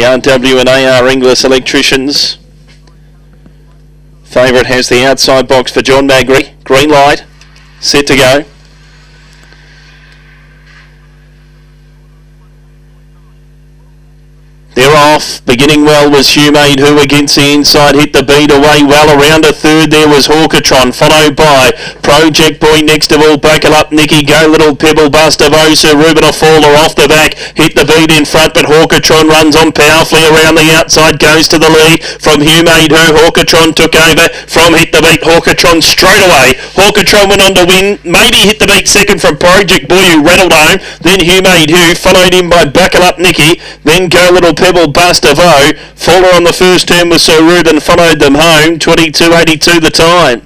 The RW and AR Inglis electricians. Favourite has the outside box for John Magri. Green light. Set to go. They're off. Beginning well was Humade, who against the inside hit the beat away well. Around a third there was Hawkatron, followed by Project Boy next of all. Buckle up, Nicky. Go little Pebble Buster. Vosa Ruben a faller off the back. Hit the beat in front, but Hawkatron runs on powerfully around the outside. Goes to the lead from Humade, who Hawkatron took over from Hit the Beat. Hawkatron straight away. Hawkatron went on to win. Maybe Hit the Beat second from Project Boy, who rattled home. Then Humade, who followed him by Buckle up, Nicky. Then Go Little Pebble Buster Vo. Fuller on the first turn with Sir Ruben followed them home. 22.82 the time.